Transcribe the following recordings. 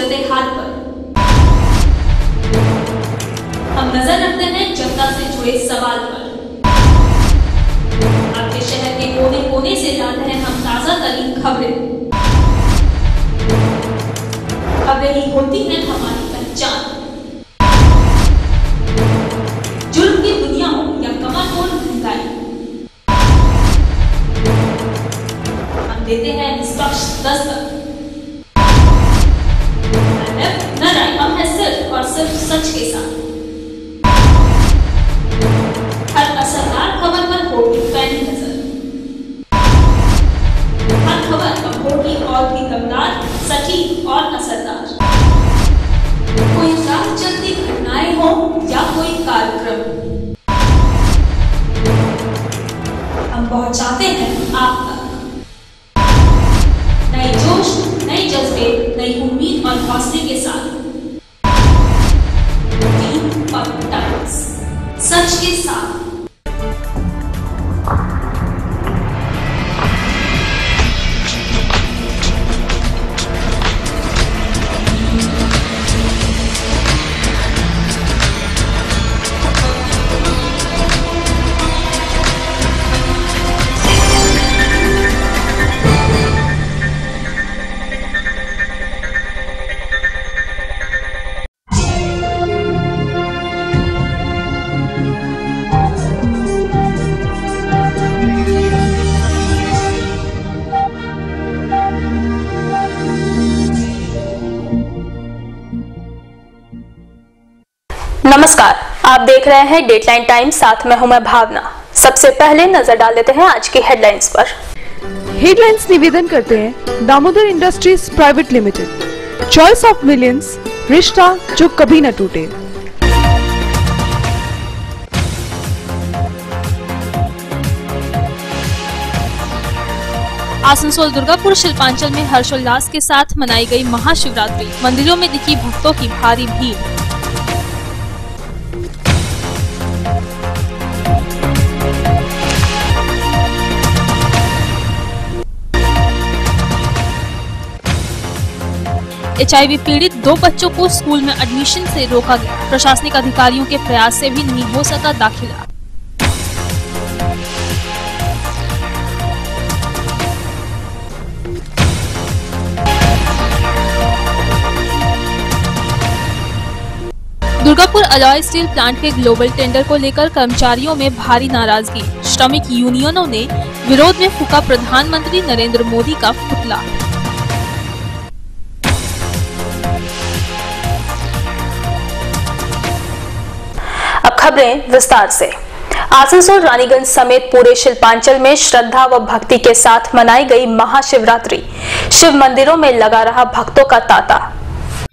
सूरत हाल पर। हम नज़र रखते हैं जनता से जुड़े सवाल पर। आपके शहर के कोने कोने से लाते हैं हम ताज़ा तरीन खबरें। खबरें ही होती हैं हमारी पहचान। जुल्म की दुनिया हो या कमर तोड़ महँगाई हम देते हैं निष्पक्ष दस्तक। न राय है सिर्फ़ और सिर्फ़ सच के साथ। हर असरदार खबर पर होगी पैनी नज़र। हर खबर अब होगी और भी दमदार सटीक और असरदार। कोई राह चलती घटनाएँ हो या कोई कार्यक्रम। हम पहुंचाते हैं आप आप देख रहे हैं डेटलाइन टाइम साथ में हूँ मैं भावना। सबसे पहले नज़र डाल लेते हैं आज की हेडलाइंस पर। हेडलाइंस निवेदन करते हैं Damodar industries private limited choice of millions रिश्ता जो कभी न टूटे। आसनसोल दुर्गापुर शिल्पांचल में हर्षोल्लास के साथ मनाई गई महाशिवरात्रि। मंदिरों में दिखी भक्तों की भारी भीड़। एचआईवी पीड़ित दो बच्चों को स्कूल में एडमिशन से रोका गया। प्रशासनिक अधिकारियों के प्रयास से भी नहीं हो सका दाखिला। दुर्गापुर अलॉय स्टील प्लांट के ग्लोबल टेंडर को लेकर कर्मचारियों में भारी नाराज़गी। श्रमिक यूनियनों ने विरोध में फूका प्रधानमंत्री नरेंद्र मोदी का पुतला। खबरें विस्तार से। आसनसोल, रानीगंज समेत पूरे शिल्पांचल में श्रद्धा व भक्ति के साथ मनाई गई महाशिवरात्रि। शिव मंदिरों में लगा रहा भक्तों का तांता।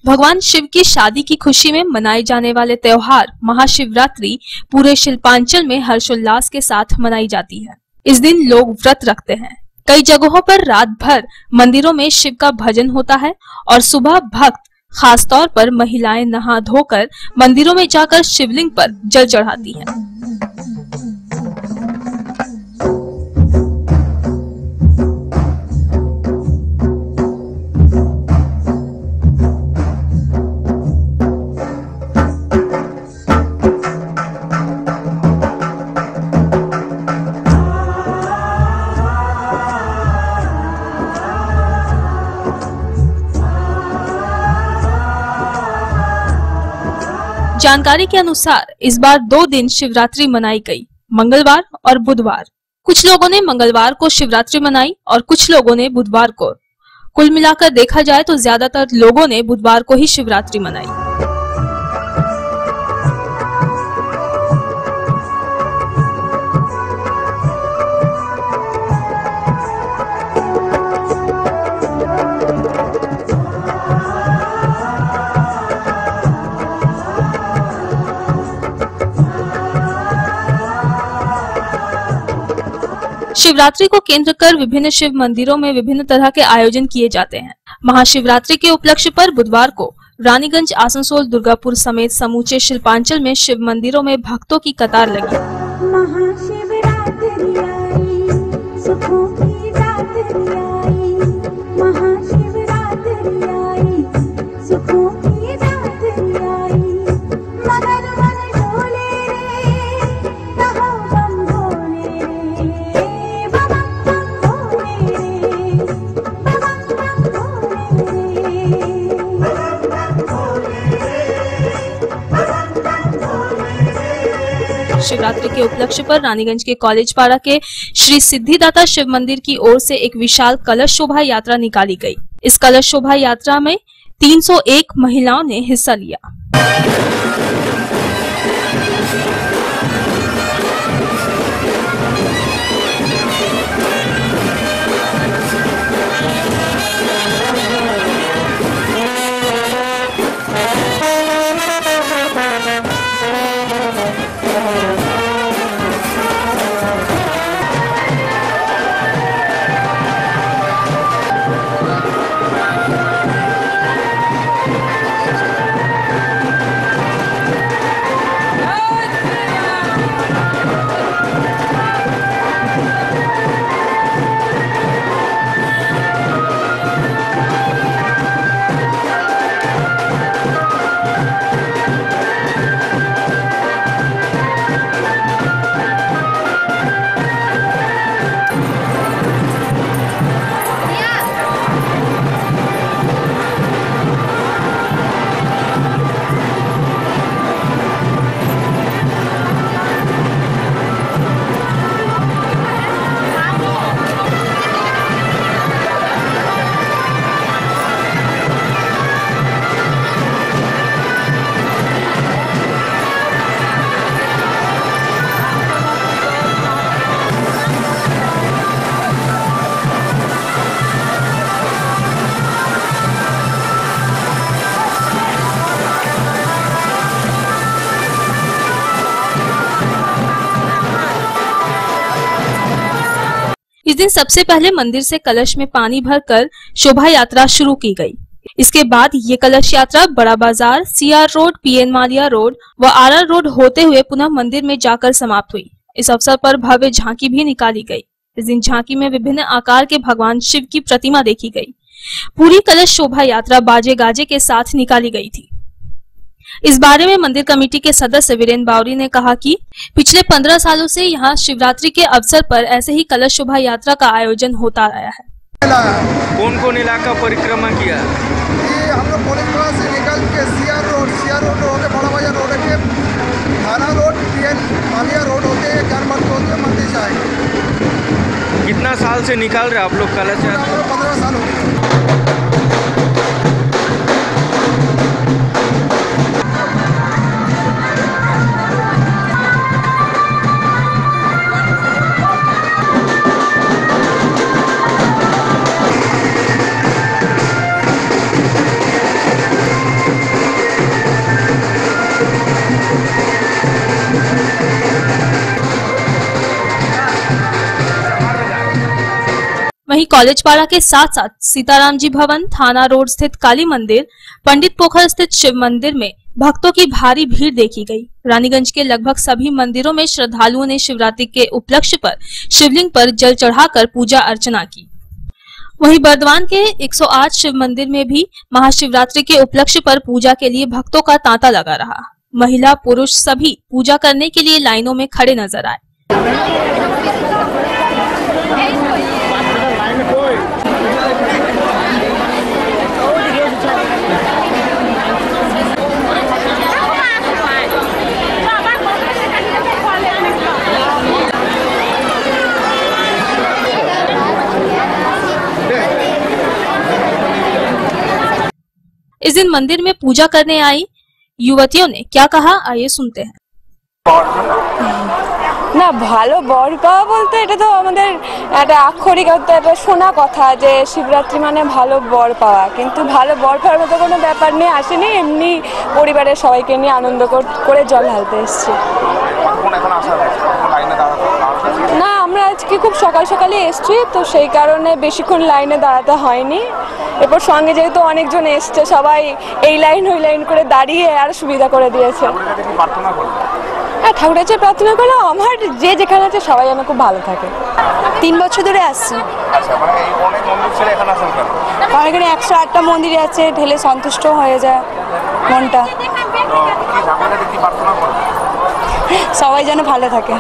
भगवान शिव की शादी की खुशी में मनाए जाने वाले त्योहार महाशिवरात्रि पूरे शिल्पांचल में हर्षोल्लास के साथ मनाई जाती है। इस दिन लोग व्रत रखते हैं। कई जगहों पर रात भर मंदिरों में शिव का भजन होता है और सुबह भक्त खासतौर पर महिलाएँ नहा धोकर मंदिरों में जाकर शिवलिंग पर जल चढ़ाती हैं। जानकारी के अनुसार इस बार दो दिन शिवरात्रि मनाई गई, मंगलवार और बुधवार। कुछ लोगों ने मंगलवार को शिवरात्रि मनाई और कुछ लोगों ने बुधवार को। कुल मिलाकर देखा जाए तो ज़्यादातर लोगों ने बुधवार को ही शिवरात्रि मनाई। शिवरात्रि को केंद्र कर विभिन्न शिव मंदिरों में विभिन्न तरह के आयोजन किए जाते हैं। महाशिवरात्रि के उपलक्ष्य पर बुधवार को रानीगंज, आसनसोल, दुर्गापुर समेत समूचे शिल्पांचल में शिव मंदिरों में भक्तों की कतार लगी। महाशिवरात्रि आई, सुखों की महाशिवरात्रि के उपलक्ष्य पर रानीगंज के कॉलेज पारा के श्री सिद्धिदाता शिव मंदिर की ओर से एक विशाल कलश शोभा यात्रा निकाली गई। इस कलश शोभा यात्रा में 301 महिलाओं ने हिस्सा लिया। दिन सबसे पहले मंदिर से कलश में पानी भरकर शोभा यात्रा शुरू की गई। इसके बाद ये कलश यात्रा Bara Bazar CR road PN Malia road व आर रोड होते हुए पुनः मंदिर में जाकर समाप्त हुई। इस अवसर पर भव्य झांकी भी निकाली गई। इस दिन झांकी में विभिन्न आकार के भगवान शिव की प्रतिमा देखी गई। पूरी कलश शोभा यात्रा बाजे गाजे के साथ निकाली गई थी। इस बारे में मंदिर कमेटी के सदस्य वीरेंद्र बावरी ने कहा कि पिछले पंद्रह सालों से यहाँ शिवरात्रि के अवसर पर ऐसे ही कलश शोभा यात्रा का आयोजन होता आया है। कौन कौन इलाका परिक्रमा किया? ये हम लोग कॉलेज पास से निकल के सीआर रोड सीआर रोड होके बड़ा बाज़ार रोड के थाना रोड पीएन मालिया रोड होते मंदिर होते मंदिर से आए। कितना साल से निकाल रहे आप लोग कलश यात्रा? पंद्रह साल हो गए। वहीं कॉलेज पाड़ा के साथ साथ सीताराम जी भवन, थाना रोड स्थित काली मंदिर, पंडित पोखर स्थित शिव मंदिर में भक्तों की भारी भीड़ देखी गई। रानीगंज के लगभग सभी मंदिरों में श्रद्धालुओं ने शिवरात्रि के उपलक्ष्य पर शिवलिंग पर जल चढ़ाकर पूजा अर्चना की। वहीं बर्दवान के 108 शिव मंदिर में भी महाशिवरात्रि के उपलक्ष्य पर पूजा के लिए भक्तों का तांता लगा रहा। महिला, पुरुष सभी पूजा करने के लिए लाइनों में खड़े नज़र आए। इस दिन मंदिर में पूजा करने आई युवतियों ने क्या कहा आइए सुनते हैं না ভালো বর পাওয়া বলতে এটা তো আমাদের একটা আক্ষরিক অর্থে একটা শোনা কথা যে শিবরাত্রি মানে ভালো বর পাওয়া কিন্তু ভালো বর পাওয়ার মতো কোনো ব্যাপার নেই আসেনি এমনি পরিবারের সবাইকে নিয়ে আনন্দ কর- করে জল ঢালতে এসেছি না আমরা আজকে খুব সকাল সকালে এসেছি তো সেই কারণে বেশিক্ষণ লাইনে দাঁড়াতে হয়নি এরপর সঙ্গে যেহেতু অনেকজন এসছে সবাই এই লাইন ওই লাইন করে দাঁড়িয়ে আর সুবিধা করে দিয়েছে। হ্যাঁ ঠাকুরের কাছে প্রার্থনা করলাম আমার যে যেখানে আছে সবাই যেন খুব ভালো থাকে। তিন বছর ধরে আসছি। কারণ এখানে একশো আটটা মন্দির আছে ঢেলে সন্তুষ্ট হয়ে যায় মনটা। সবাই যেন ভালো থাকে।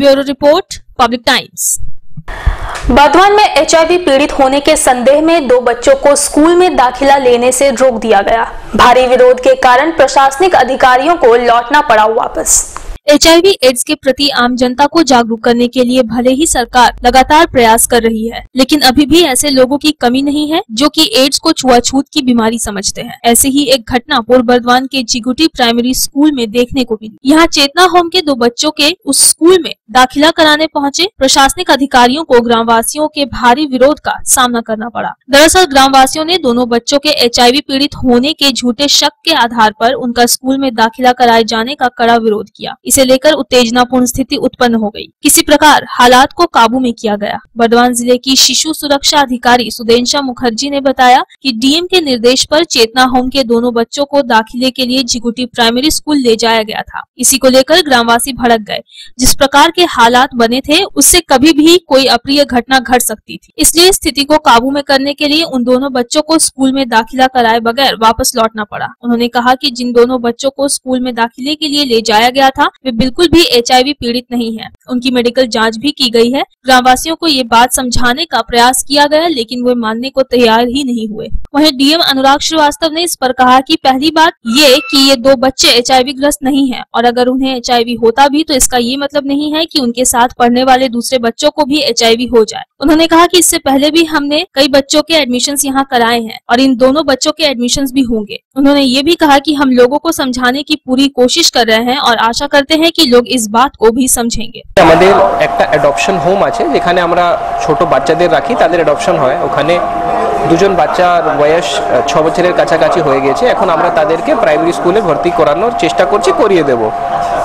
Bureau Report, Public Times. Bardhaman में एचआईवी पीड़ित होने के संदेह में दो बच्चों को स्कूल में दाखिला लेने से रोक दिया गया। भारी विरोध के कारण प्रशासनिक अधिकारियों को लौटना पड़ा वापस। एचआईवी एड्स के प्रति आम जनता को जागरूक करने के लिए भले ही सरकार लगातार प्रयास कर रही है, लेकिन अभी भी ऐसे लोगों की कमी नहीं है जो कि एड्स को छुआछूत की बीमारी समझते हैं। ऐसे ही एक घटना पूर्व बर्धमान के चिगुटी प्राइमरी स्कूल में देखने को मिली। यहाँ चेतना होम के दो बच्चों के उस स्कूल में दाखिला कराने पहुँचे। प्रशासनिक अधिकारियों को ग्रामवासियों के भारी विरोध का सामना करना पड़ा। दरअसल ग्रामवासियों ने दोनों बच्चों के एचआईवी पीड़ित होने के झूठे शक के आधार पर उनका स्कूल में दाखिला कराए जाने का कड़ा विरोध किया। इसे लेकर उत्तेजनापूर्ण स्थिति उत्पन्न हो गई। किसी प्रकार हालात को काबू में किया गया। बर्धमान ज़िले की शिशु सुरक्षा अधिकारी सुदेशा मुखर्जी ने बताया कि डीएम के निर्देश पर चेतना होम के दोनों बच्चों को दाखिले के लिए झिगुटी प्राइमरी स्कूल ले जाया गया था। इसी को लेकर ग्रामवासी भड़क गए। जिस प्रकार के हालात बने थे, उससे कभी भी कोई अप्रिय घटना घट सकती थी। इसलिए स्थिति को काबू में करने के लिए उन दोनों बच्चों को स्कूल में दाखिला कराए बगैर वापस लौटना पड़ा। उन्होंने कहा कि जिन दोनों बच्चों को स्कूल में दाखिले के लिए ले जाया गया था वे बिल्कुल भी एचआईवी पीड़ित नहीं है। उनकी मेडिकल जाँच भी की गई है। ग्रामवासियों को ये बात समझाने का प्रयास किया गया, लेकिन वे मानने को तैयार ही नहीं हुए। वहीं डीएम अनुराग श्रीवास्तव ने इस पर कहा कि पहली बात ये कि ये दो बच्चे एचआईवी ग्रस्त नहीं हैं, और अगर उन्हें एचआईवी होता भी तो इसका ये मतलब नहीं है कि उनके साथ पढ़ने वाले दूसरे बच्चों को भी एचआईवी हो जाए। उन्होंने कहा कि इससे पहले भी हमने कई बच्चों के एडमिशन यहाँ कराए हैं, और इन दोनों बच्चों के एडमिशन भी होंगे। उन्होंने ये भी कहा की हम लोगों को समझाने की पूरी कोशिश कर रहे हैं, और आशा करते हैं कि लोग इस बात को भी समझेंगे আমাদের একটা অ্যাডপশন হোম আছে যেখানে আমরা ছোট বাচ্চাদের রাখি তাদের অ্যাডপশন হয় ওখানে দুজন বাচ্চার বয়স আহ, ছ বছরের কাছাকাছি হয়ে গেছে এখন আমরা তাদেরকে প্রাইমারি স্কুলে ভর্তি করানোর চেষ্টা করছি করিয়ে দেব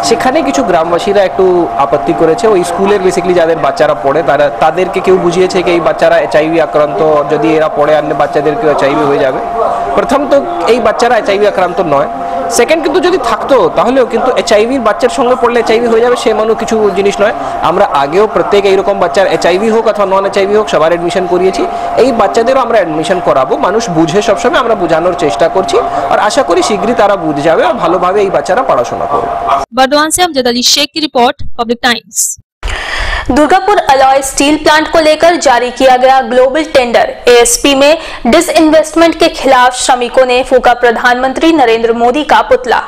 সেখানে কিছু গ্রামবাসীরা একটু আপত্তি করেছে ওই স্কুলের বেসিক্যালি যাদের বাচ্চারা পড়ে তারা তাদেরকে কেউ বুঝিয়েছে কি এই বাচ্চারা এইচআইভি আক্রান্ত যদি এরা পড়ে আনলে বাচ্চাদেরকে এইচআইভি হয়ে যাবে প্রথম তো এই বাচ্চারা এইচআইভি আক্রান্ত নয় সেকেন্ড কিন্তু যদি থাকতো, তাহলেও কিন্তু এইচআইভির বাচ্চার সঙ্গে পড়লে এইচআইভি হয়ে যাবে সে মানুষ কিছু জিনিস নয়। আমরা আগেও প্রত্যেক এইরকম বাচ্চার এইচআইভি হোক অথবা নন এইচআইভি হোক, সবার অ্যাডমিশন করিয়েছি। এই বাচ্চাদেরও আমরা অ্যাডমিশন করাবো। মানুষ বুঝে সবসময় আমরা বোঝানোর চেষ্টা করছি। আর আশা করি শীঘ্রই তারা বুঝে যাবে আর ভালোভাবে এই বাচ্চারা পড়াশোনা করবে। বর্ধমান সে Amjad Ali Sheikh report Public Times Durgapur alloy steel plant को लेकर जारी किया गया ग्लोबल टेंडर। एएसपी में डिसइन्वेस्टमेंट के खिलाफ श्रमिकों ने फूका प्रधानमंत्री नरेंद्र मोदी का पुतला।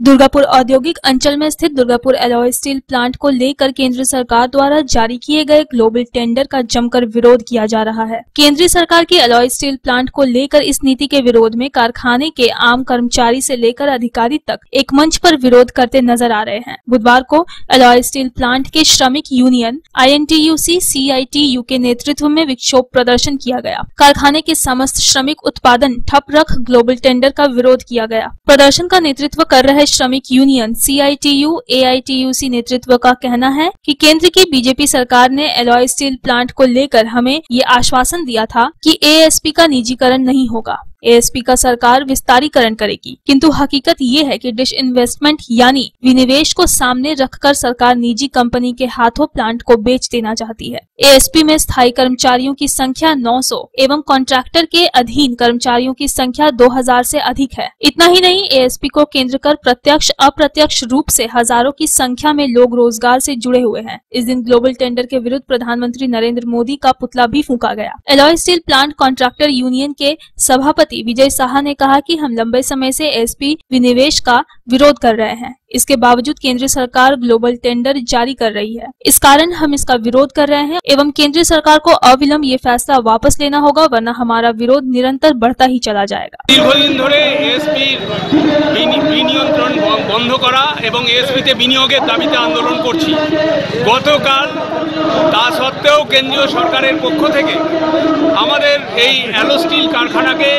दुर्गापुर औद्योगिक अंचल में स्थित दुर्गापुर एलॉय स्टील प्लांट को लेकर केंद्र सरकार द्वारा जारी किए गए ग्लोबल टेंडर का जमकर विरोध किया जा रहा है। केंद्रीय सरकार के एलॉय स्टील प्लांट को लेकर इस नीति के विरोध में कारखाने के आम कर्मचारी से लेकर अधिकारी तक एक मंच पर विरोध करते नज़र आ रहे हैं। बुधवार को एलॉय स्टील प्लांट के श्रमिक यूनियन आईएनटीयूसी सीआईटीयू के नेतृत्व में विक्षोभ प्रदर्शन किया गया। कारखाने के समस्त श्रमिक उत्पादन ठप रख ग्लोबल टेंडर का विरोध किया गया। प्रदर्शन का नेतृत्व कर रहे श्रमिक यूनियन सीआईटीयू एआईटीयूसी नेतृत्व का कहना है कि केंद्र की बीजेपी सरकार ने एलॉय स्टील प्लांट को लेकर हमें ये आश्वासन दिया था कि एएसपी का निजीकरण नहीं होगा। एएसपी का सरकार विस्तारीकरण करेगी। किंतु हकीकत ये है कि डिश इन्वेस्टमेंट, यानी विनिवेश को सामने रखकर सरकार निजी कंपनी के हाथों प्लांट को बेच देना चाहती है। एएसपी में स्थायी कर्मचारियों की संख्या 900 एवं कॉन्ट्रैक्टर के अधीन कर्मचारियों की संख्या 2000 से अधिक है। इतना ही नहीं एएसपी को केंद्र कर प्रत्यक्ष, अप्रत्यक्ष रूप से हज़ारों की संख्या में लोग रोज़गार से जुड़े हुए हैं। इस दिन ग्लोबल टेंडर के विरुद्ध प्रधानमंत्री नरेंद्र मोदी का पुतला भी फूका गया। Alloy steel plant contractor union के सभापति विजय साहा ने कहा कि हम लंबे समय से एसपी विनिवेश का विरोध कर रहे हैं इसके बावजूद केंद्र सरकार ग्लोबल टेंडर जारी कर रही है इस कारण हम इसका विरोध कर रहे हैं एवं केंद्र सरकार को अविलंब ये फैसला वापस लेना होगा वरना हमारा विरोध निरंतर बढ़ता ही चला जाएगा দীর্ঘদিন ধরে এএসপির বিনিয়ন্ত্রণ ব- বন্ধ করা এবং এএসপিতে বিনিয়োগের দাবিতে আন্দোলন করছি গতকাল তা সত্ত্বেও কেন্দ্রীয় সরকারের পক্ষ থেকে আমাদের এই অ্যালো স্টিল কারখানাকে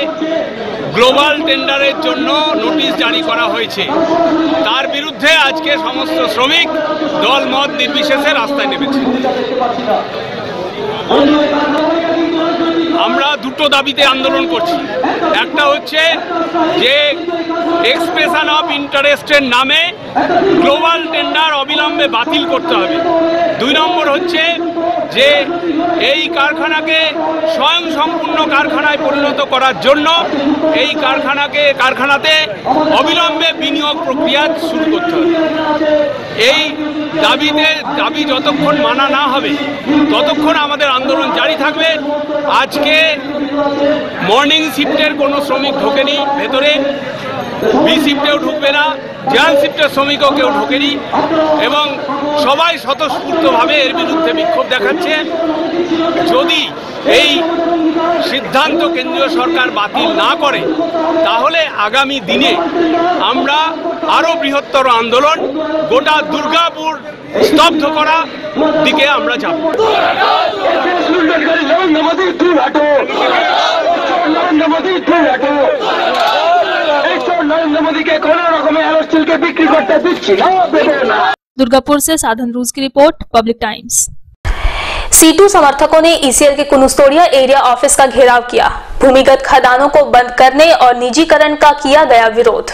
গ্লোবাল টেন্ডারের জন্য নোটিশ জারি করা হয়েছে। তার বিরুদ্ধে আজকে সমস্ত শ্রমিক দল মত নির্বিশেষে রাস্তায় নেমেছে। আমরা দুটো দাবিতে আন্দোলন করছি। একটা হচ্ছে যে এক্সপ্রেশন অফ ইন্টারেস্টের নামে গ্লোবাল টেন্ডার অবিলম্বে বাতিল করতে হবে। দুই নম্বর হচ্ছে যে এই কারখানাকে স্বয়ং সম্পূর্ণ কারখানায় পরিণত করার জন্য এই কারখানাকে, কারখানাতে অবিলম্বে বিনিয়োগ প্রক্রিয়া শুরু করতে হবে। এই দাবিতে, দাবি যতক্ষণ মানা না হবে, ততক্ষণ আমাদের আন্দোলন জারি থাকবে। আজকে মর্নিং শিফটের কোনো শ্রমিক ঢোকেনি, ভেতরে বি শিফটেও ঢুকবে না জেনারেল শিফটের শ্রমিকও কেউ ঢোকেনি, এবং সবাই স্বতঃস্ফূর্তভাবে এর বিরুদ্ধে বিক্ষোভ দেখাচ্ছে। যদি এই সিদ্ধান্ত কেন্দ্রীয় সরকার বাতিল না করে, তাহলে আগামী দিনে আমরা আরও বৃহত্তর আন্দোলন, গোটা দুর্গাপুর স্তব্ধ করা দিকে আমরা যাব दुर्गापुर से साधन रूज की रिपोर्ट पब्लिक टाइम्स सीटू समर्थकों ने ईसीएल के कुनुस्तोड़िया एरिया ऑफिस का घेराव किया भूमिगत खदानों को बंद करने और निजीकरण का किया गया विरोध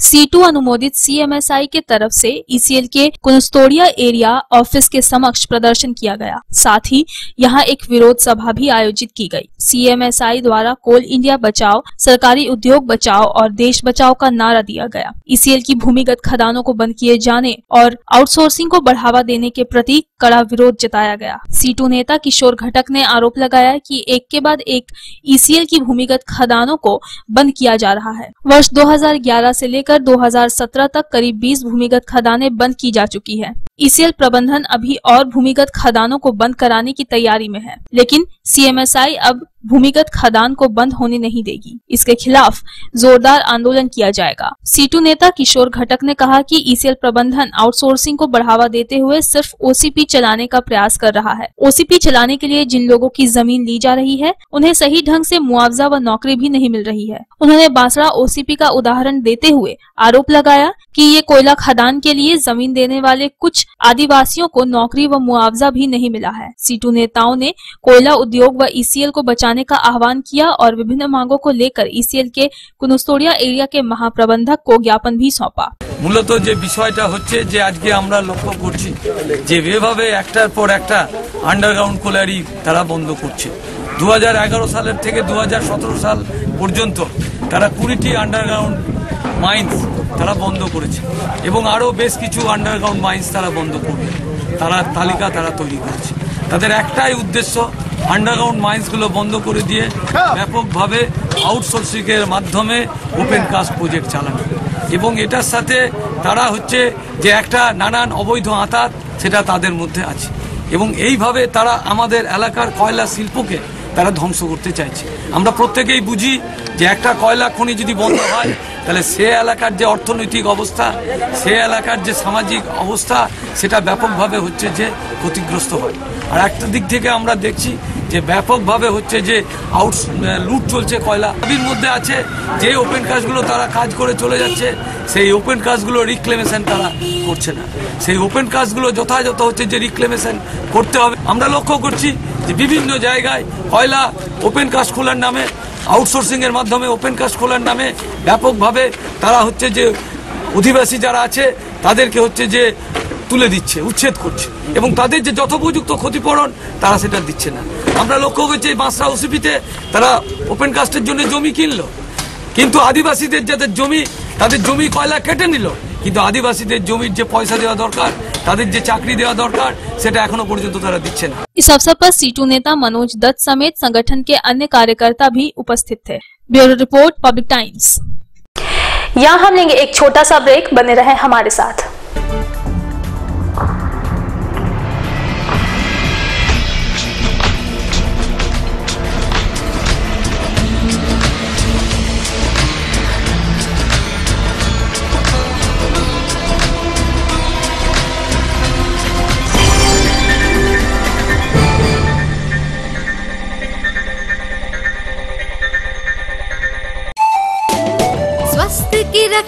सीटू अनुमोदित सीएमएसआई के तरफ़ से ईसीएल के कुनस्तोड़िया एरिया ऑफ़िस के समक्ष प्रदर्शन किया गया। साथ ही यहाँ एक विरोध सभा भी आयोजित की गई। सीएमएसआई द्वारा कोल इंडिया बचाओ, सरकारी उद्योग बचाओ और देश बचाओ का नारा दिया गया। ईसीएल की भूमिगत खदानों को बंद किए जाने और आउटसोर्सिंग को बढ़ावा देने के प्रति कड़ा विरोध जताया गया। सीटू नेता किशोर घटक ने आरोप लगाया कि एक के बाद एक ईसीएल की भूमिगत खदानों को बंद किया जा रहा है। वर्ष 2011 से लेकर 2017 तक करीब 20 भूमिगत खदानें बंद की जा चुकी है। ईसीएल प्रबंधन अभी और भूमिगत खदानों को बंद कराने की तैयारी में है, लेकिन सीएमएसआई अब भूमिगत खदान को बंद होने नहीं देगी। इसके खिलाफ जोरदार आंदोलन किया जाएगा। सीटू नेता किशोर घटक ने कहा कि ईसीएल प्रबंधन आउटसोर्सिंग को बढ़ावा देते हुए सिर्फ़ ओसीपी चलाने का प्रयास कर रहा है। ओसीपी चलाने के लिए जिन लोगों की ज़मीन ली जा रही है, उन्हें सही ढंग से मुआवजा व नौकरी भी नहीं मिल रही है। उन्होंने बांसड़ा ओसीपी का उदाहरण देते हुए आरोप लगाया कि ये कोयला खदान के लिए ज़मीन देने वाले कुछ आदिवासियों को नौकरी व मुआवजा भी नहीं मिला है सीटू नेताओं ने कोयला उद्योग व ईसीएल को बचाने का आह्वान किया और विभिन्न मांगों को लेकर ईसीएल के कुनुस्तोड़िया एरिया के महाप्रबंधक को ज्ञापन भी सौंपा মূলত যে বিষয়টা হচ্ছে যে আজকে আমরা লক্ষ্য করছি যে যেভাবে একটার পর একটা আন্ডারগ্রাউন্ড কোলারি তারা বন্ধ করছে দু সালের থেকে দু সাল পর্যন্ত তারা কুড়িটি আন্ডারগ্রাউন্ড মাইন্স তারা বন্ধ করেছে। এবং আরও বেশ কিছু আন্ডারগ্রাউন্ড মাইন্স তারা বন্ধ করবে। তারা তালিকা তারা তৈরি করেছে। তাদের একটাই উদ্দেশ্য আন্ডারগ্রাউন্ড মাইন্সগুলো বন্ধ করে দিয়ে ব্যাপকভাবে আউটসোর্সিংয়ের মাধ্যমে ওপেন কাস্ট প্রজেক্ট চালানো। এবং এটার সাথে তারা হচ্ছে যে একটা নানান অবৈধ আঁতাত সেটা তাদের মধ্যে আছে। এবং এইভাবে তারা আমাদের এলাকার কয়লা শিল্পকে তারা ধ্বংস করতে চাইছে। আমরা প্রত্যেকেই বুঝি যে একটা কয়লা খনি যদি বন্ধ হয়, তাহলে সে এলাকার যে অর্থনৈতিক অবস্থা, সে এলাকার যে সামাজিক অবস্থা, সেটা ব্যাপকভাবে হচ্ছে যে ক্ষতিগ্রস্ত হয়। আর একটা দিক থেকে আমরা দেখছি যে ব্যাপকভাবে হচ্ছে যে আউট লুট চলছে কয়লা। দাবির মধ্যে আছে যে ওপেন কাজগুলো তারা কাজ করে চলে যাচ্ছে, সেই ওপেন কাজগুলো রিক্লেমেশন তারা করছে না। সেই ওপেন কাজগুলো যথাযথ হচ্ছে যে রিক্লেমেশন করতে হবে। আমরা লক্ষ্য করছি যে বিভিন্ন জায়গায় কয়লা ওপেন কাজ খোলার নামে আউটসোর্সিং এর মাধ্যমে ওপেন কাস্ট খোলার নামে ব্যাপকভাবে তারা হচ্ছে যে অধিবাসী যারা আছে, তাদেরকে হচ্ছে যে তুলে দিচ্ছে, উচ্ছেদ করছে। এবং তাদের যে যথোপযুক্ত ক্ষতিপূরণ, তারা সেটা দিচ্ছে না। আমরা লক্ষ্য করছি এই বাঁশরা ওসিপিতে তারা ওপেন কাস্টের জন্য জমি কিনলো। কিন্তু আদিবাসীদের যাদের জমি, তাদের জমি কয়লা কেটে নিল। কিন্তু আদিবাসীদের জমির যে পয়সা দেওয়া দরকার তাদের যে চাকরি দেওয়া দরকার সেটা এখনো পর্যন্ত তারা দিচ্ছে না इस अवसर पर सीटू नेता मनोज दत्त समेत संगठन के अन्य कार्यकर्ता भी उपस्थित थे ब्यूरो रिपोर्ट पब्लिक टाइम्स यहाँ हम लेंगे एक छोटा सा ब्रेक बने रहे हमारे साथ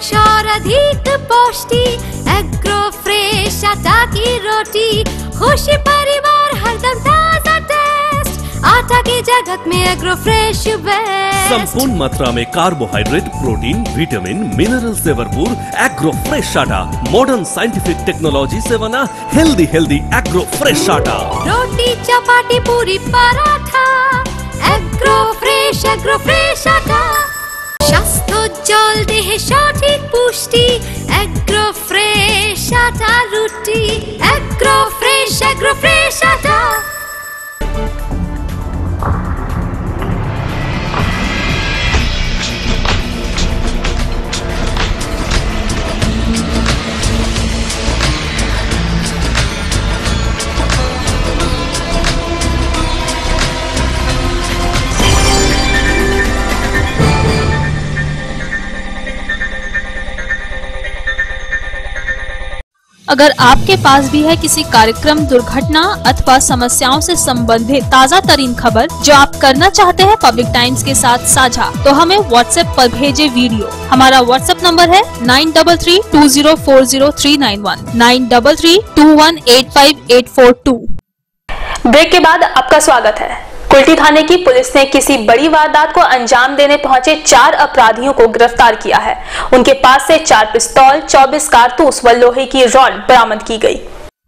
क्षाराधिक पौष्टि एग्रो फ्रेश आटा की रोटी खुशी परिवार हरदम ताज़ा टेस्ट आटा की जगत में एग्रो फ्रेश संपूर्ण मात्रा में कार्बोहाइड्रेट प्रोटीन विटामिन मिनरल से भरपूर एग्रो फ्रेश आटा। मॉडर्न साइंटिफिक टेक्नोलॉजी से बना हेल्दी हेल्दी एग्रो फ्रेश आटा। रोटी चपाटी पूरी paratha. Agro fresh agro fresh आटा। স্বাস্থ্যোজ্জ্বল দেহে সঠিক পুষ্টি অ্যাগ্রো ফ্রেশ আটা রুটি অ্যাগ্রো ফ্রেশ অ্যাগ্রো ফ্রেশ আটা। अगर आपके पास भी है किसी कार्यक्रम, दुर्घटना अथवा समस्याओं से संबंधित ताज़ा तरीन खबर जो आप करना चाहते हैं पब्लिक टाइम्स के साथ साझा तो हमें व्हाट्सएप पर भेजे वीडियो। हमारा व्हाट्सएप नंबर है nine double three two zero four zero three nine one nine double three two one eight five eight four two break के बाद आपका स्वागत है। कुल्टी थाने की पुलिस ने किसी बड़ी वारदात को अंजाम देने पहुँचे चार अपराधियों को गिरफ़्तार किया है। उनके पास से चार पिस्तौल 24 कारतूस व लोहे की रॉड बरामद की गई।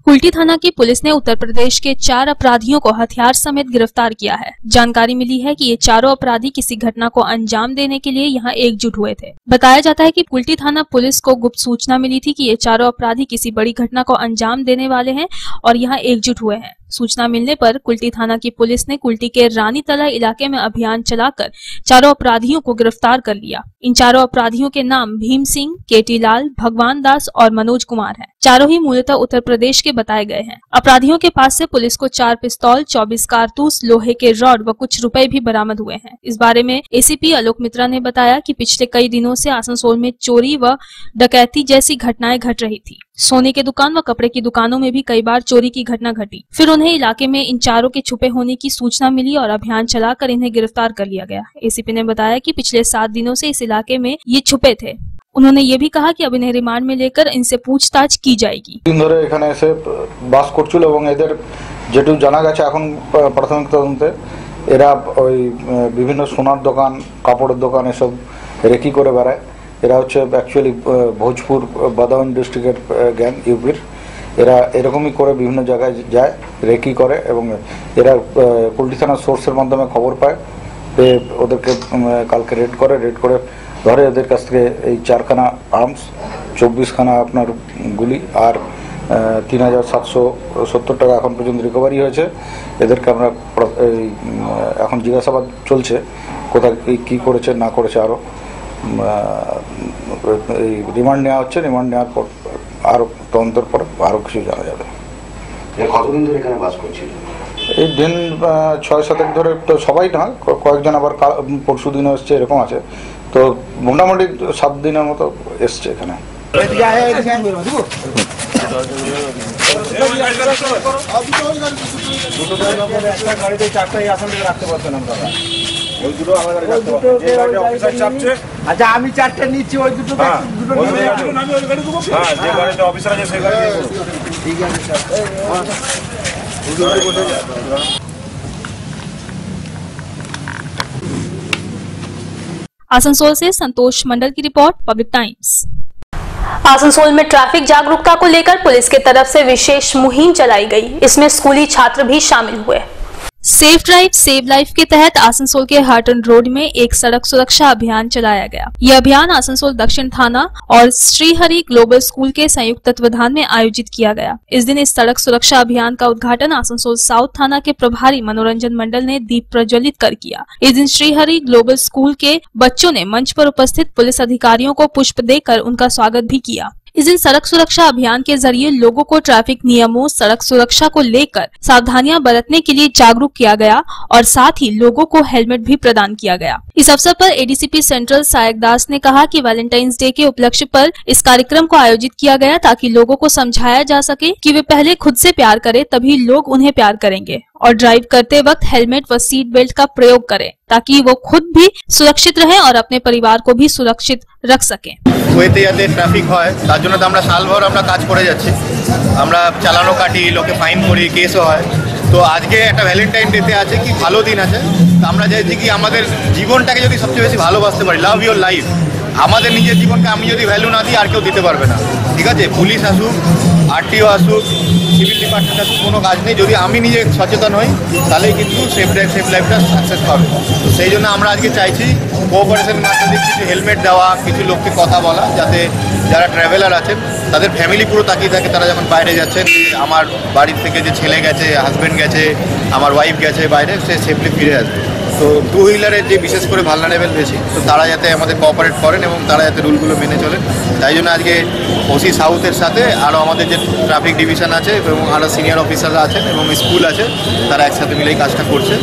कुल्टी थाना की पुलिस ने उत्तर प्रदेश के चार अपराधियों को हथियार समेत गिरफ़्तार किया है। जानकारी मिली है कि ये चारों अपराधी किसी घटना को अंजाम देने के लिए यहाँ एकजुट हुए थे। बताया जाता है कि कुल्टी थाना पुलिस को गुप्त सूचना मिली थी कि ये चारों अपराधी किसी बड़ी घटना को अंजाम देने वाले हैं और यहाँ एकजुट हुए हैं। सूचना मिलने पर कुल्टी थाना की पुलिस ने कुल्टी के रानी तला इलाके में अभियान चलाकर चारों अपराधियों को गिरफ़्तार कर लिया। इन चारों अपराधियों के नाम भीम सिंह, केटी लाल, भगवान दास और मनोज कुमार हैं। चारों ही मूलतः उत्तर प्रदेश के बताए गए हैं। अपराधियों के पास से पुलिस को चार पिस्तौल, चौबीस कारतूस, लोहे के रॉड व कुछ रुपए भी बरामद हुए हैं। इस बारे में एसीपी आलोक मित्रा ने बताया की पिछले कई दिनों से आसनसोल में चोरी व डकैती जैसी घटनाएँ घट रही थी। सोने के दुकान व कपड़े की दुकानों में भी कई बार चोरी की घटना घटी फिर उन्हें इलाके में इन चारों के छुपे होने की सूचना मिली और अभियान चलाकर इन्हें गिरफ्तार कर लिया गया एसीपी ने बताया कि पिछले सात दिनों से इस इलाके में ये छुपे थे उन्होंने ये भी कहा कि अब इन्हें रिमांड में लेकर इनसे पूछताछ की जाएगी দিন ধরে এখানে এসে বাস করছিল এবং এদের যেটুকু জানা গেছে এখন আহ, প্রাথমিক তদন্তে এরা ওই আহ, বিভিন্ন সোনার দোকান কাপড়ের দোকান এসব রেকি করে বেড়ায় এরা হচ্ছে অ্যাকচুয়ালি ভোজপুর বাদাউন ডিস্ট্রিক্টের গ্যাং ইউপির এরা এরকমই করে বিভিন্ন জায়গায় যায় রেকি করে এবং এরা আহ, থানার সোর্সের মাধ্যমে খবর পায়। পেয়ে ওদেরকে কালকে রেড করে রেড করে ধরে এদের কাছ থেকে এই চারখানা আর্মস চব্বিশখানা আপনার গুলি আর তিন হাজার সাতশো সত্তর টাকা এখন পর্যন্ত রিকভারি হয়েছে। এদেরকে আমরা এখন জিজ্ঞাসাবাদ চলছে কোথায় কী করেছে না করেছে আরও এই রিমান্ড নেওয়া হচ্ছে রিমান্ড নেওয়ার পর আরও তদন্তের পর আরও কিছু জানা যাবে কতদিন ধরে এখানে বাস করছিল এই দিন ছয় সাতেক ধরে তো সবাই না কয়েকজন আবার পরশু দিনও এসছে এরকম আছে তো মোটামুটি সাত দিনের মতো এসছে এখানে গাড়িতে চারটাই আসন থেকে রাখতে পারতেন আপনারা ওই দুটো আমাদের রাখতে পারতেন যে গাড়িতে অফিসার চাপছে আচ্ছা আমি চারটে নিচ্ছি ওই দুটো হ্যাঁ, দুটো ওই নিয়ে গাড়ি- আসুন, আমি ওই গাড়ি দেবো হ্যাঁ যে গাড়িতে অফিসার আছে সেই গাড়ি ঠিক আছে স্যার आसनसोल से संतोष मंडल की रिपोर्ट पब्लिक टाइम्स आसनसोल में ट्रैफिक जागरूकता को लेकर पुलिस की तरफ से विशेष मुहिम चलाई गई इसमें स्कूली छात्र भी शामिल हुए सेफ़ ड्राइव सेव लाइफ के तहत आसनसोल के हार्टन रोड में एक सड़क सुरक्षा अभियान चलाया गया। यह अभियान आसनसोल दक्षिण थाना और श्रीहरि ग्लोबल स्कूल के संयुक्त तत्वाधान में आयोजित किया गया। इस दिन इस सड़क सुरक्षा अभियान का उद्घाटन आसनसोल साउथ थाना के प्रभारी मनोरंजन मंडल ने दीप प्रज्वलित कर किया। इस दिन श्रीहरि ग्लोबल स्कूल के बच्चों ने मंच पर उपस्थित पुलिस अधिकारियों को पुष्प देकर उनका स्वागत भी किया। इस दिन सड़क सुरक्षा अभियान के ज़रिए लोगों को ट्रैफ़िक नियमों, सड़क सुरक्षा को लेकर सावधानियाँ बरतने के लिए जागरूक किया गया और साथ ही लोगों को हेलमेट भी प्रदान किया गया। इस अवसर पर एडीसीपी सेंट्रल सायक दास ने कहा कि वैलेंटाइंस डे के उपलक्ष्य पर इस कार्यक्रम को आयोजित किया गया ताकि लोगों को समझाया जा सके कि वे पहले खुद से प्यार करें, तभी लोग उन्हें प्यार करेंगे और ड्राइव करते वक्त हेलमेट व सीट बेल्ट का प्रयोग करें ताकि वो खुद भी सुरक्षित रहें और अपने परिवार को भी सुरक्षित रख सकें। ওয়েতে যাতে ট্রাফিক হয়, তার জন্য তো আমরা সালভর আমরা কাজ করে যাচ্ছি। আমরা চালানো কাটি, লোকে ফাইন করি কেসও হয়। তো আজকে একটা ভ্যালেন্টাইন ডেতে আছে, কি ভালো দিন আছে। তো আমরা চাইছি কি আমাদের জীবনটাকে যদি সবচেয়ে বেশি ভালোবাসতে পারি লাভ ইউর লাইফ আমাদের নিজের জীবনকে আমি যদি ভ্যালু না দিই, আর কেউ দিতে পারবে না। ঠিক আছে? পুলিশ আসুক আরটিও আসুক সিভিল ডিপার্টমেন্টের কোনো কাজ নেই। যদি আমি নিজে সচেতন হই, তাহলেই কিন্তু সেফ ড্রাইভ সেফ লাইফটা সাকসেস পাবে তো সেই জন্য আমরা আজকে চাইছি কোঅপারেশন মাধ্যমে কিছু হেলমেট দেওয়া, কিছু লোককে কথা বলা, যাতে যারা ট্রাভেলার আছেন, তাদের ফ্যামিলি পুরো তাকিয়ে থাকে, তারা যখন বাইরে যাচ্ছেন আমার বাড়ির থেকে যে ছেলে গেছে হাজব্যান্ড গেছে, আমার ওয়াইফ গেছে, বাইরে সে সেফলি ফিরে আসবে। তো টু হুইলারের যে বিশেষ করে ভালনারেবল বেশি, তো তারা যাতে আমাদের কোঅপারেট করেন এবং তারা যাতে রুলগুলো মেনে চলেন। তাই জন্য আজকে ওসি সাউথের সাথে আরও আমাদের যে ট্রাফিক ডিভিশন আছে এবং আরও সিনিয়র অফিসাররা আছেন এবং স্কুল আছে, তারা একসাথে মিলেই কাজটা করছে।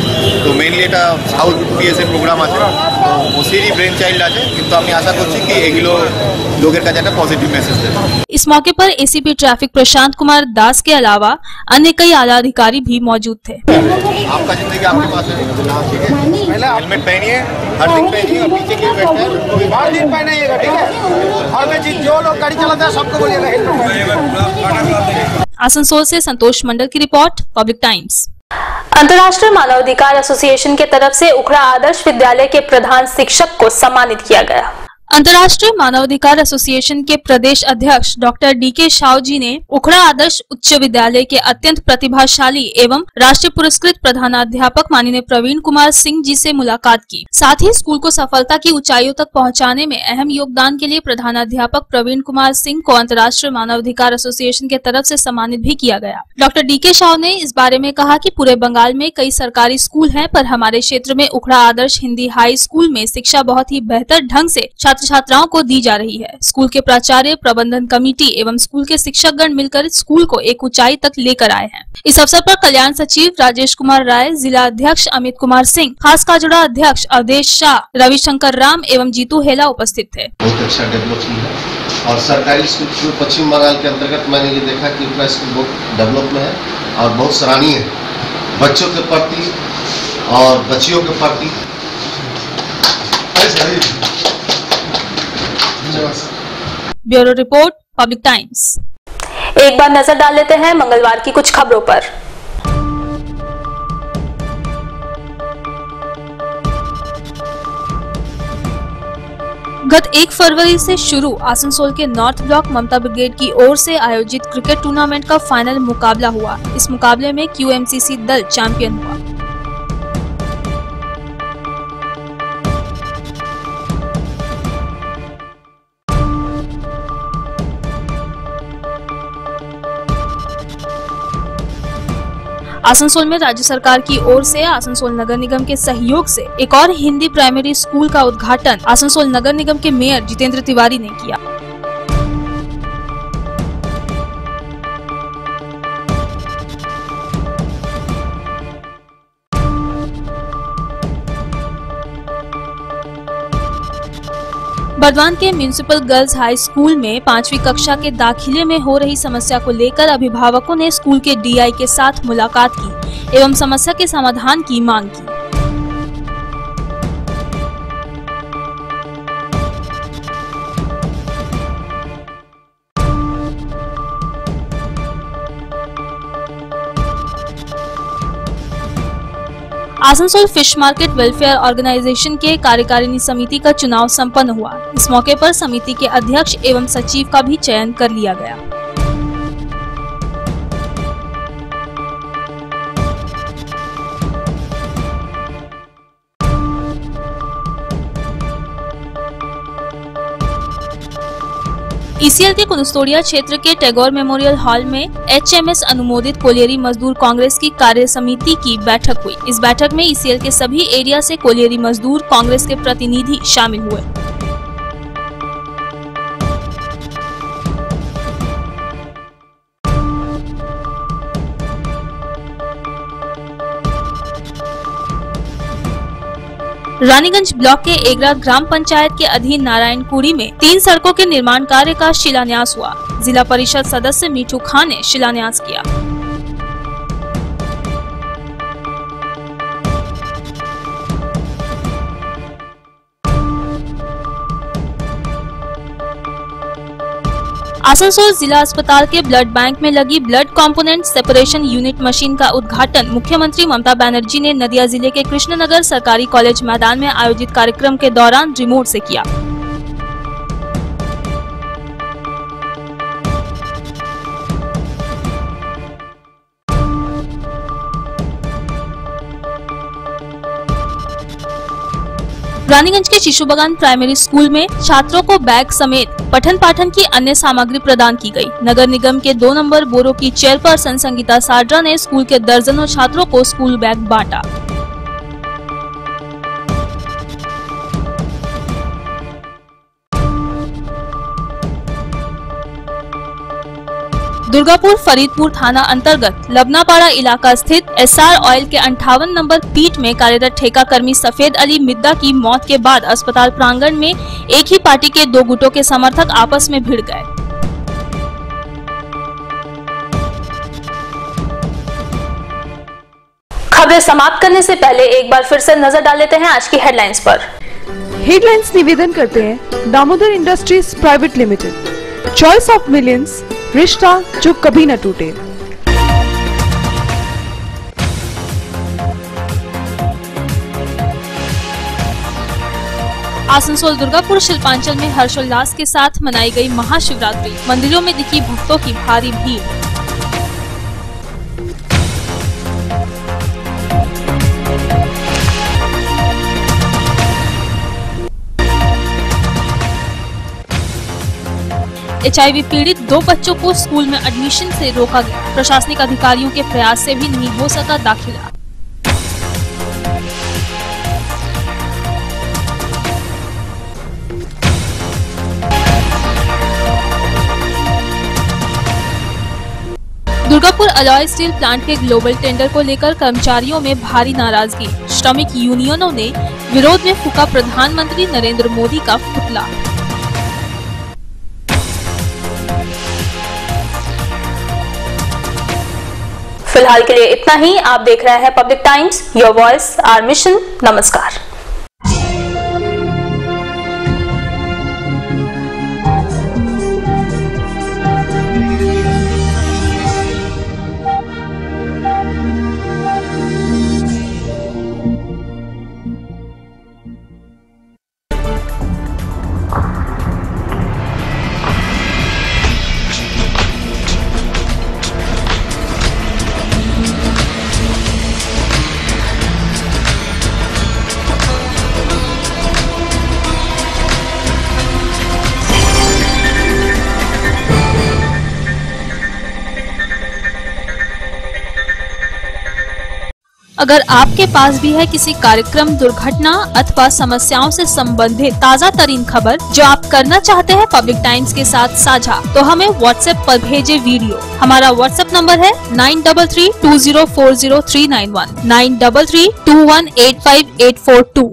তো মেনলি এটা সাউথ পিএসএ প্রোগ্রাম আছে। তো ওসিরই ব্রেন চাইল্ড আছে, কিন্তু আমি আশা করছি কি এগুলো लोगों का ज़्यादा पॉजिटिव मैसेज देता इस मौके पर एसीपी ट्रैफ़िक प्रशांत कुमार दास के अलावा अन्य कई आला अधिकारी भी मौजूद थे। आपका ज़िंदगी आपके पास है हेलमेट पहनिए हर दिन पहनिए और पीछे जो लोग गाड़ी चलाते हैं सबको आसनसोल से संतोष मंडल की रिपोर्ट पब्लिक टाइम्स। अंतर्राष्ट्रीय मानवाधिकार एसोसिएशन के तरफ़ से उखड़ा आदर्श विद्यालय के प्रधान शिक्षक को सम्मानित किया गया। अंतर्राष्ट्रीय मानवाधिकार एसोसिएशन के प्रदेश अध्यक्ष डॉक्टर डी के शाह जी ने उखड़ा आदर्श उच्च विद्यालय के अत्यंत प्रतिभाशाली एवं राष्ट्रीय पुरस्कृत प्रधानाध्यापक माननीय प्रवीण कुमार सिंह जी से मुलाकात की। साथ ही स्कूल को सफलता की ऊंचाइयों तक पहुँचाने में अहम योगदान के लिए प्रधानाध्यापक प्रवीण कुमार सिंह को अंतर्राष्ट्रीय मानवाधिकार एसोसिएशन के तरफ़ ऐसी सम्मानित भी किया गया। डॉक्टर डी के शाह ने इस बारे में कहा की पूरे बंगाल में कई सरकारी स्कूल है, पर हमारे क्षेत्र में उखड़ा आदर्श हिंदी हाई स्कूल में शिक्षा बहुत ही बेहतर ढंग ऐसी छात्र छात्राओं को दी जा रही है। स्कूल के प्राचार्य प्रबंधन कमेटी एवं स्कूल के शिक्षकगण मिलकर स्कूल को एक ऊंचाई तक लेकर आए हैं। इस अवसर पर कल्याण सचिव राजेश कुमार राय जिला अध्यक्ष अमित कुमार सिंह खास काजड़ा अध्यक्ष अवधेश शाह रविशंकर राम एवं जीतू हेला उपस्थित थे। बहुत अच्छा डेवलपमेंट है और सरकारी स्कूल पश्चिम बंगाल के अंतर्गत मैंने ये देखा कि उनका स्कूल बहुत डेवलप में है और बहुत सराहनीय है। बच्चों के प्रति और बच्चियों के प्रति। Bureau report public times. एक बार नज़र डाल लेते हैं मंगलवार की कुछ खबरों पर। गत एक फरवरी से शुरू आसनसोल के नॉर्थ ब्लॉक ममता ब्रिगेड की ओर से आयोजित क्रिकेट टूर्नामेंट का फाइनल मुकाबला हुआ। इस मुकाबले में क्यूएमसीसी दल चैंपियन हुआ। आसनसोल में राज्य सरकार की ओर से आसनसोल नगर निगम के सहयोग से एक और हिंदी प्राइमरी स्कूल का उद्घाटन आसनसोल नगर निगम के मेयर जितेंद्र तिवारी ने किया। बर्दवान के म्यूनिसिपल गर्ल्स हाई स्कूल में पांचवी कक्षा के दाखिले में हो रही समस्या को लेकर अभिभावकों ने स्कूल के डीआई के साथ मुलाकात की एवं समस्या के समाधान की मांग की। Asansol fish market welfare organization के कार्यकारिणी समिति का चुनाव संपन्न हुआ। इस मौके पर समिति के अध्यक्ष एवं सचिव का भी चयन कर लिया गया। ईसीएल के कुनस्तोड़िया क्षेत्र के टैगोर मेमोरियल हॉल में एचएमएस अनुमोदित कोलियरी मजदूर कांग्रेस की कार्य समिति की बैठक हुई। इस बैठक में ईसीएल के सभी एरिया से कोलियरी मजदूर कांग्रेस के प्रतिनिधि शामिल हुए। रानीगंज ब्लॉक के एगरा ग्राम पंचायत के अधीन नारायणपुरी में तीन सड़कों के निर्माण कार्य का शिलान्यास हुआ। जिला परिषद सदस्य मीठू खान ने शिलान्यास किया। आसनसोल जिला अस्पताल के ब्लड बैंक में लगी blood component separation unit machine का उद्घाटन मुख्यमंत्री ममता बनर्जी ने नदिया ज़िले के कृष्णनगर सरकारी कॉलेज मैदान में आयोजित कार्यक्रम के दौरान रिमोट से किया। रानीगंज के शिशु बगान प्राइमरी स्कूल में छात्रों को बैग समेत पठन पाठन की अन्य सामग्री प्रदान की गई। नगर निगम के दो नंबर बोरो की चेयरपर्सन संगीता साड्रा ने स्कूल के दर्जनों छात्रों को स्कूल बैग बांटा दुर्गापुर फरीदपुर थाना अंतर्गत लबनापाड़ा इलाका स्थित एसआर ऑयल के अंठावन नंबर पीठ में कार्यरत ठेका कर्मी सफ़ेद अली मिद्दा की मौत के बाद अस्पताल प्रांगण में एक ही पार्टी के दो गुटों के समर्थक आपस में भिड़ गए। खबरें समाप्त करने से पहले एक बार फिर से नज़र डाल लेते हैं आज की हेडलाइंस पर। हेडलाइंस निवेदन करते हैं Damodar industries private limited choice of millions रिश्ता जो कभी न टूटे। आसनसोल दुर्गापुर शिल्पांचल में हर्षोल्लास के साथ मनाई गई महाशिवरात्रि। मंदिरों में दिखी भक्तों की भारी भीड़। एचआईवी पीड़ित दो बच्चों को स्कूल में एडमिशन से रोका गया। प्रशासनिक अधिकारियों के प्रयास से भी नहीं हो सका दाखिला। दुर्गापुर अलॉय स्टील प्लांट के ग्लोबल टेंडर को लेकर कर्मचारियों में भारी नाराज़गी। श्रमिक यूनियनों ने विरोध में फूका प्रधानमंत्री नरेंद्र मोदी का पुतला फ़िलहाल के लिए इतना ही। आप देख रहे हैं public times your voice our mission नमस्कार। अगर आपके पास भी है किसी कार्यक्रम, दुर्घटना अथवा समस्याओं से संबंधित ताज़ा तरीन खबर जो आप करना चाहते हैं पब्लिक टाइम्स के साथ साझा तो हमें व्हाट्सएप पर भेजे वीडियो। हमारा व्हाट्सएप नंबर है nine double three two zero four zero three nine one nine double three two one eight five eight four two